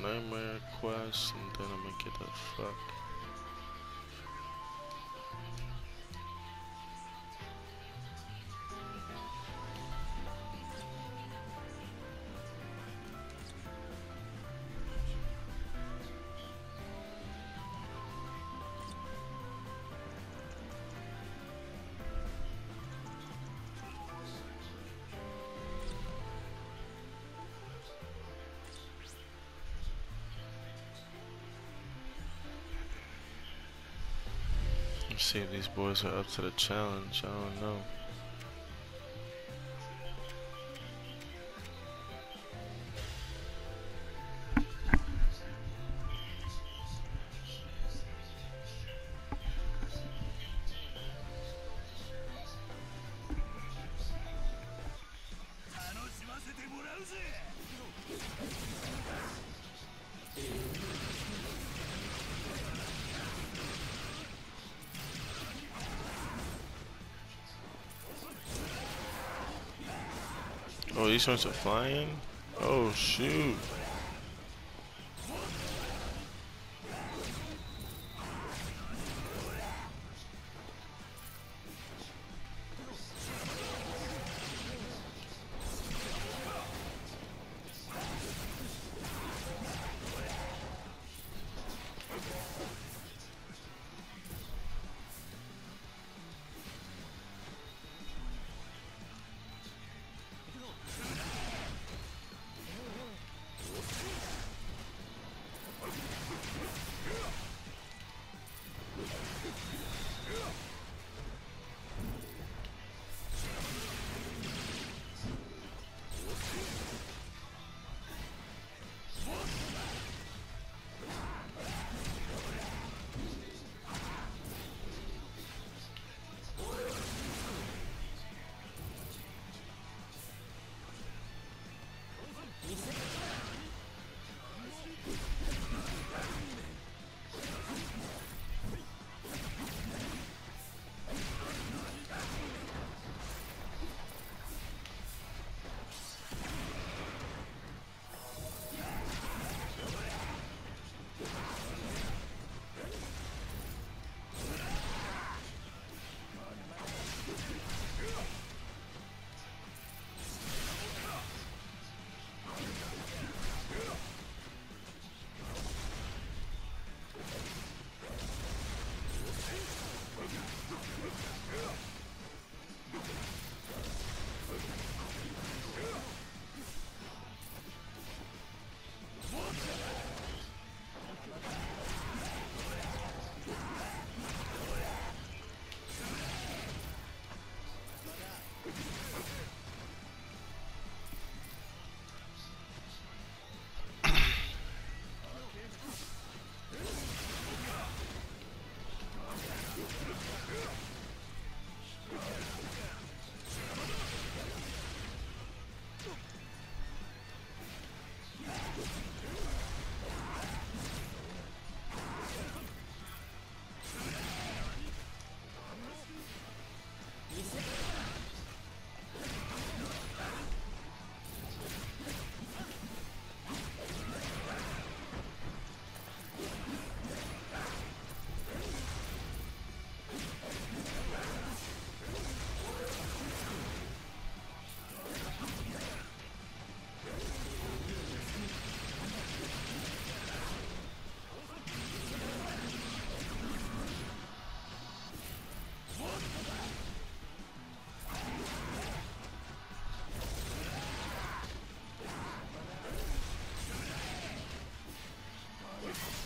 nightmare quest and then I'm gonna get that fuck. See if these boys are up to the challenge. I don't know. These ones are flying? Oh, shoot.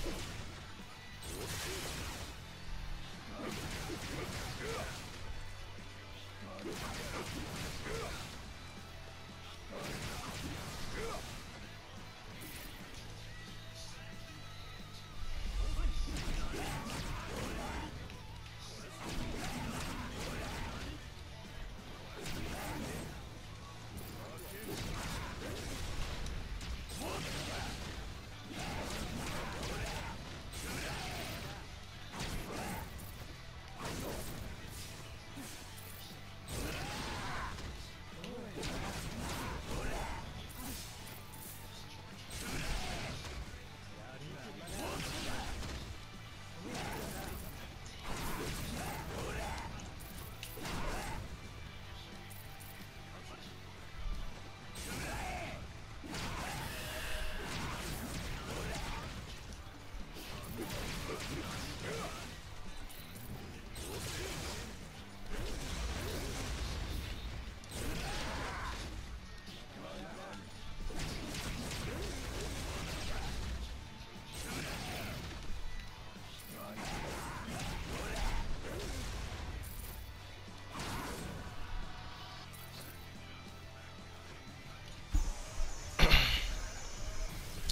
Okay.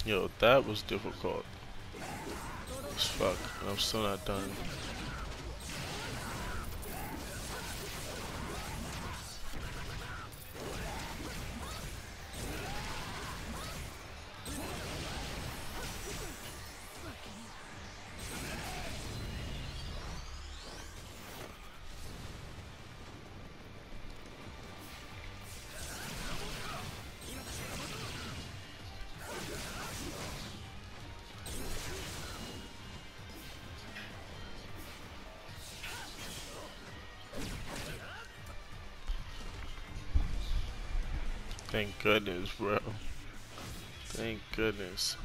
Yo, that was difficult. Fuck. I'm still not done. Thank goodness, bro. Thank goodness.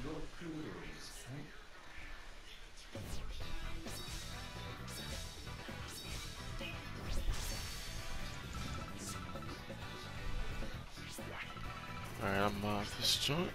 Alright, I'm off this joint.